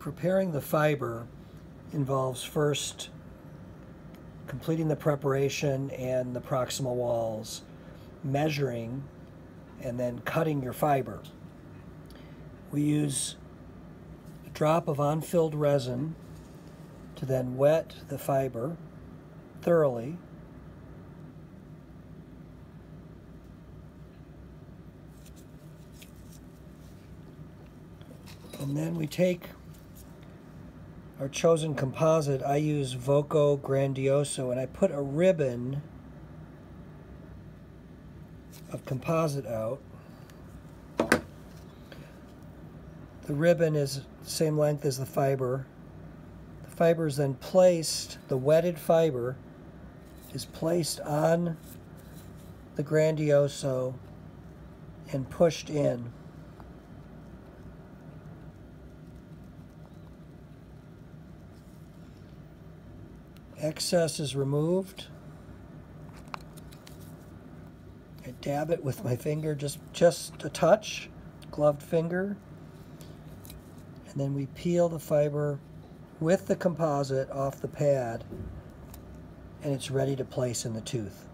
preparing the fiber involves first completing the preparation and the proximal walls, measuring, and then cutting your fiber. We use a drop of unfilled resin to then wet the fiber thoroughly And then we take our chosen composite. I use Voco Grandioso and I put a ribbon of composite out. The ribbon is the same length as the fiber. The fiber is then placed, the wetted fiber is placed on the Grandioso and pushed in. Excess is removed. I dab it with my finger, just, just a touch, gloved finger. And then we peel the fiber with the composite off the pad and it's ready to place in the tooth.